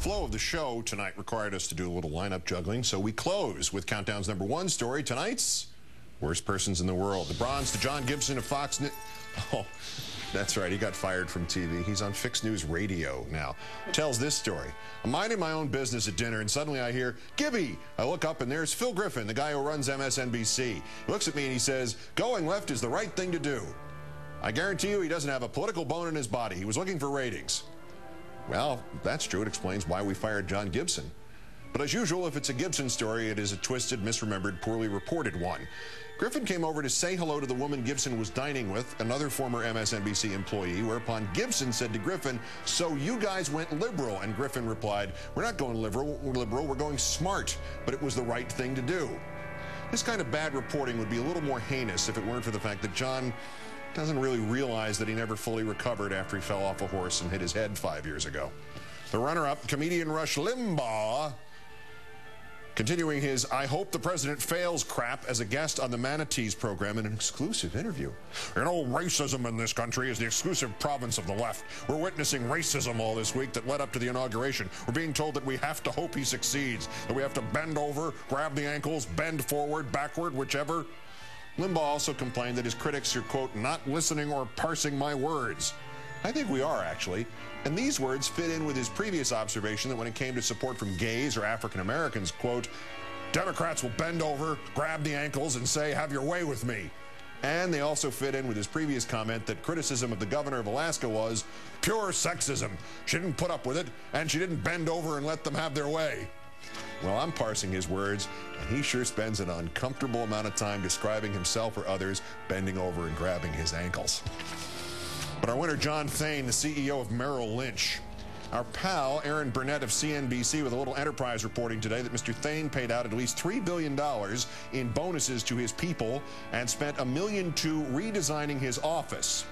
flow of the show tonight required us to do a little lineup juggling, so we close with Countdown's number one story. Tonight's Worst Persons in the World. The bronze to John Gibson of Fox News. Oh, that's right. He got fired from TV. He's on Fixed News Radio now. Tells this story. I'm minding my own business at dinner, and suddenly I hear, Gibby! I look up, and there's Phil Griffin, the guy who runs MSNBC. He looks at me and he says, Going left is the right thing to do. I guarantee you he doesn't have a political bone in his body. He was looking for ratings. Well, that's true. It explains why we fired John Gibson. But as usual, if it's a Gibson story, it is a twisted, misremembered, poorly reported one. Griffin came over to say hello to the woman Gibson was dining with, another former MSNBC employee, whereupon Gibson said to Griffin, so you guys went liberal. And Griffin replied, we're not going liberal, we're liberal, we're going smart. But it was the right thing to do. This kind of bad reporting would be a little more heinous if it weren't for the fact that John doesn't really realize that he never fully recovered after he fell off a horse and hit his head five years ago. The runner-up, comedian Rush Limbaugh, continuing his I hope the president fails crap as a guest on the Manatees program in an exclusive interview. You know, racism in this country is the exclusive province of the left. We're witnessing racism all this week that led up to the inauguration. We're being told that we have to hope he succeeds, that we have to bend over, grab the ankles, bend forward, backward, whichever. Limbaugh also complained that his critics are, quote, not listening or parsing my words. I think we are, actually. And these words fit in with his previous observation that when it came to support from gays or African Americans, quote, Democrats will bend over, grab the ankles, and say, have your way with me. And they also fit in with his previous comment that criticism of the governor of Alaska was pure sexism. She didn't put up with it, and she didn't bend over and let them have their way. Well, I'm parsing his words, and he sure spends an uncomfortable amount of time describing himself or others bending over and grabbing his ankles. But our winner, John Thain, the CEO of Merrill Lynch, our pal, Erin Burnett of CNBC, with a little enterprise reporting today that Mr. Thain paid out at least $3 billion in bonuses to his people and spent a million to redesigning his office.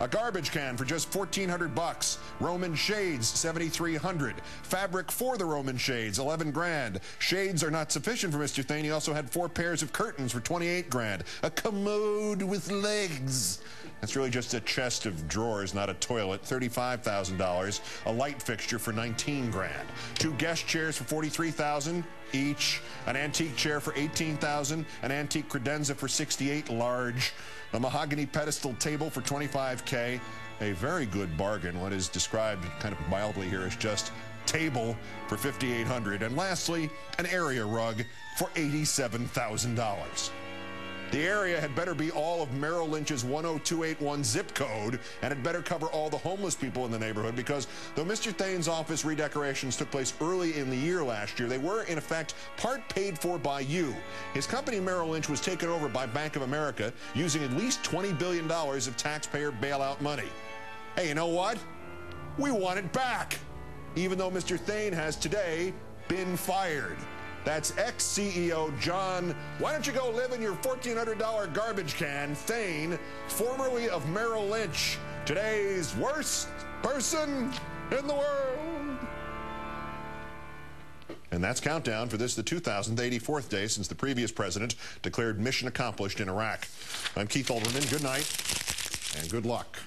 A garbage can for just 1400 bucks. Roman shades 7300. Fabric for the Roman shades 11 grand. Shades are not sufficient for Mr. Thain. He also had four pairs of curtains for 28 grand. A commode with legs. That's really just a chest of drawers, not a toilet. $35,000. A light fixture for 19 grand. Two guest chairs for 43,000 each. An antique chair for 18,000. An antique credenza for 68 large a mahogany pedestal table for 25K. A very good bargain. What is described kind of mildly here as just table for 5800 And lastly, an area rug for $87,000. The area had better be all of Merrill Lynch's 10281 zip code, and it better cover all the homeless people in the neighborhood because though Mr. Thain's office redecorations took place early in the year last year, they were, in effect, part paid for by you. His company, Merrill Lynch, was taken over by Bank of America using at least $20 billion of taxpayer bailout money. Hey, you know what? We want it back, even though Mr. Thain has today been fired. That's ex-CEO John, why don't you go live in your $1,400 garbage can, Thain, formerly of Merrill Lynch, today's worst person in the world. And that's countdown for this, the 2084th day since the previous president declared mission accomplished in Iraq. I'm Keith Olbermann. Good night and good luck.